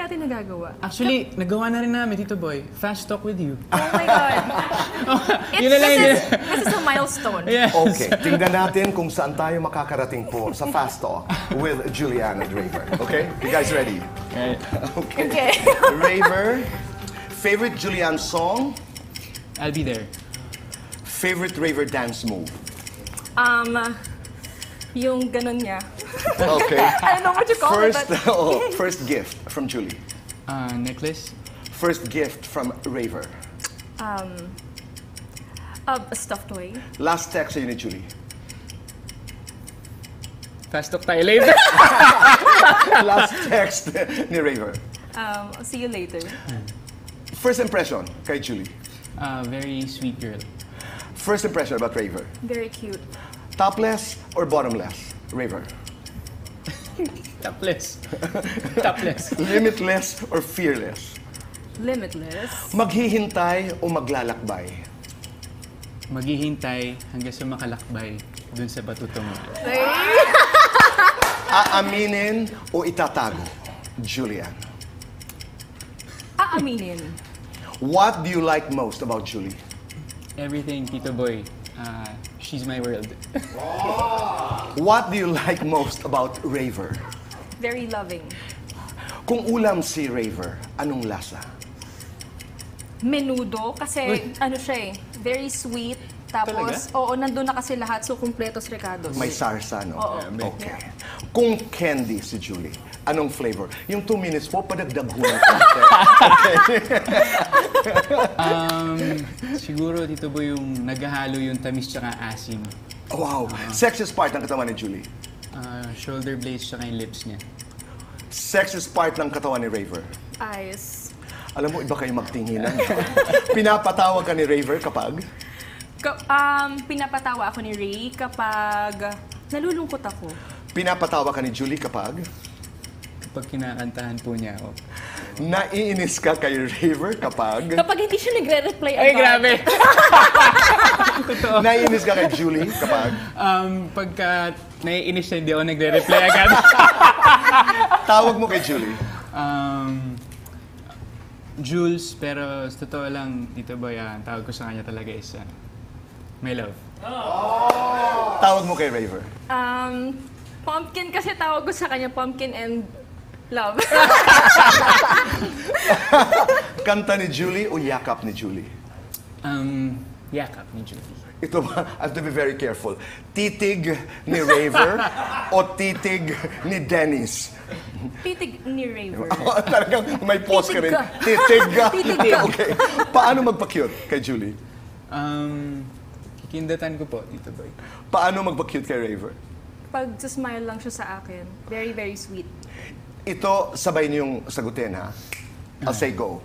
natin nagagawa? Actually, nagawa na rin namin, Tito Boy. Fast Talk with You. Oh my God. It's, Yun na lang this, is, this is a milestone. Yes. Okay, tingnan natin kung saan tayo makakarating po sa Fast Talk with Juliana Draver. Okay? You guys ready? Okay. Okay. Okay. Raver, favorite Julian song, I'll be there. favorite Raver dance move. Um, yung ganun niya. Okay. I don't know what you call First, it, but... oh, first gift from Julie. Uh, necklace. First gift from Raver. Um, a stuffed toy. Last text sa'yo ni Julie. Fast Talk tayo later. Last text ni Raver. Um, I'll see you later. First impression kay Julie. uh, very sweet girl. First impression about Raver. Very cute. Topless or bottomless? Raver. Topless. Topless. Limitless or fearless? Limitless. Maghihintay o maglalakbay? Maghihintay hanggang sa makalakbay dun sa batutungan. Aaminin o itatago? Julian. Aaminin. What do you like most about Julie? Everything, Tito Boy. Uh, she's my world. What do you like most about Raver? Very loving. Kung ulam si Raver, anong lasa? Menudo, kasi ano siya eh, very sweet. Tapos, oo, nandun na kasi lahat, so completos recados. May sarsa, no? Oo. Okay. Kung candy si Julie, anong flavor? Yung two minutes po, padagdag ho ng konti. Um, siguro, Tito Boy, yung naghahalo yung tamis tsaka asim. Wow. Sexiest part ng katawan ni Julie. Uh, shoulder blades tsaka yung lips niya. Sexiest part ng katawan ni Raver. Eyes. Alam mo, iba kayo magtinginan. Pinapatawag ka ni Raver kapag? Ka- um, pinapatawa ako ni Ray kapag nalulungkot ako. Pinapatawa ka ni Julie kapag? Kapag kinakantahan po niya ako. Naiinis ka kay Raver kapag? Kapag hindi siya nagre-reply Ay, agad. grabe! Naiinis ka kay Julie kapag? Um, pagka naiinis siya, hindi ako nagre-reply agad. Tawag mo kay Julie. um, Jules, pero sa totoo lang, Tito Boy, ah, ang tawag ko sa kanya talaga is ah, my love. Tawag mo kay Raver. Um, pumpkin kasi tawag ko sa kanya, pumpkin and love. Kanta ni Julie o yakap ni Julie? Um, yakap ni Julie. Ito ba, I have to be very careful. Titig ni Raver o titig ni Dennis? Titig ni Raver. Talagang may pause ka rin. Titig ka. Titig ka. Okay. Paano magpa-cute kay Julie? Um, kindatan ko po, Tito Boy. Paano magpa-cute kay Raver? Pag smile lang siya sa akin, very, very sweet. Ito, sabay niyong sagutin, ha? I'll say go.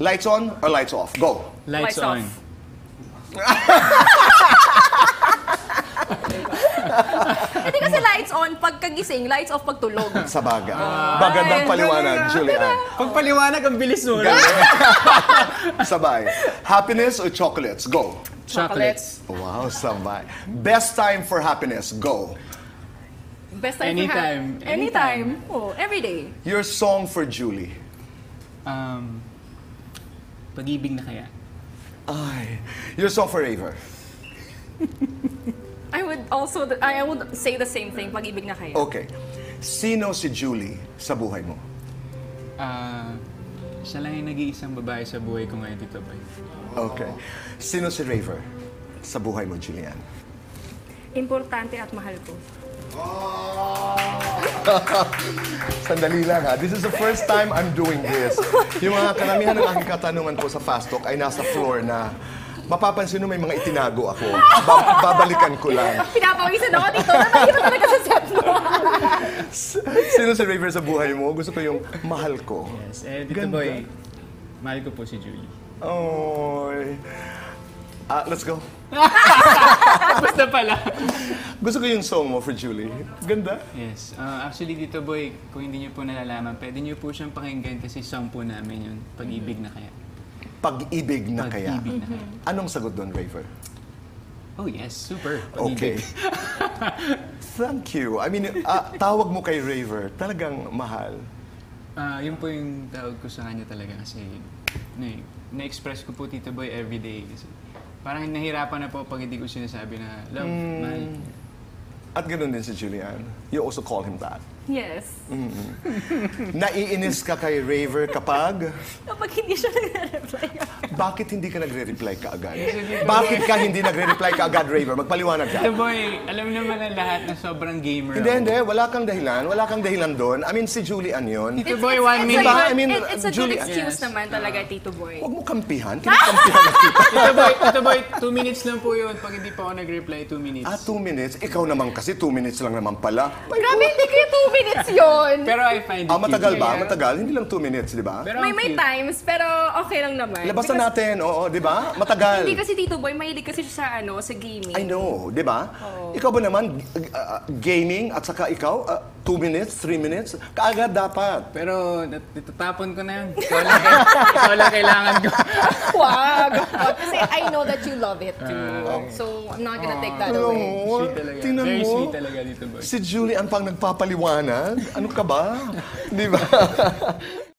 Lights on or lights off? Go. Lights, Lights on. off. Hindi kasi lights on pagkagising, lights off pagtulog. Sa baga. Magandang Ay, paliwanag, ah. Julian. Pag paliwanag, ang bilis mo. Sabay. Happiness or chocolates? Go. Chocolates. Wow, sabay. Best time for happiness? Go. Best time Anytime. for ha- Anytime. Oh, every day. Your song for Julie? Um, pag-ibig na kaya. Ay. Your song for Raver? I would also, I would say the same thing, pag-ibig na kayo. Okay. Sino si Julie sa buhay mo? Ah, siya lang yung nag-iisang babae sa buhay ko ngayon, Tito Boy. Okay. Sino si Raver sa buhay mo, Julian? Importante at mahal ko. Sandali lang ha. This is the first time I'm doing this. Yung mga karamihan ng aking katanungan po sa Fast Talk ay nasa floor na mapapansin mo may mga itinago ako. Ba- babalikan ko lang. Pinapawisan ako dito na mahirap talaga sa set mo. Sino si Raver sa buhay mo? Gusto ko yung mahal ko. Yes, eh, Tito Ganda. Boy, mahal ko po si Julie. Oy. Ah, let's go. Basta pala. Gusto ko yung song mo for Julie. Ganda. Yes. ah, actually, Tito Boy, kung hindi niyo po nalalaman, pwede niyo po siyang pakinggan kasi song po namin yun, Pag-ibig na kaya. Pag-ibig na kaya. Pag-ibig na kaya. Anong sagot doon, Raver? Oh yes, super. Okay. Pag-ibig. Thank you. I mean, ah, tawag mo kay Raver, talagang mahal. Ah, yun po yung tawag ko sa kanya talaga kasi na, na-express ko po Tito Boy everyday kasi parang nahirapan na po pag hindi ko sinasabi na love, mahal. At ganoon din si Julian. You also call him that. Yes. Naiinis ka kay Raver kapag... Kapag hindi siya nagre-reply. Bakit hindi ka nagre-reply ka agad? Bakit ka hindi nagre-reply ka agad, Raver? Magpaliwanag ka. Tito Boy, alam naman ng lahat na sobrang gamer Hindi, ako. hindi. Wala kang dahilan. Wala kang dahilan doon. I mean, si Julian yun. Tito Boy, one it's minute. a Diba? good- I mean, it- it's a good Julie- excuse Yes. naman talaga, Tito Boy. Huwag mo kampihan. Kinakampihan na kita. Tito Boy, Tito Boy, two minutes lang po yun. Pag hindi pa ako nag-reply, two minutes. Ah, two minutes? Ikaw naman kasi two minutes lang naman pala. Grabe, hindi kayo two minutes yon. Pero I find it Ah, matagal ba? Matagal? Hindi lang two minutes, di ba? Pero May ang may cute. times, pero okay lang naman. Labasan Because- natin, oo, di ba? Matagal. Hindi kasi Tito Boy, mahilig kasi siya sa ano, sa gaming. I know, di ba? Ikaw ba naman, g- uh, gaming at saka ikaw, uh, two minutes, three minutes, kaagad dapat. Pero nat- itatapon ko na yun. Ikaw lang, ikaw lang kailangan ko. Wag! Kasi I know that you love it too. so, I'm not gonna take that Alam away. mo, Sweet talaga. tingnan Very mo. sweet talaga dito, boy. Si Julie ang pang nagpapaliwanag. Ano ka ba? Di ba?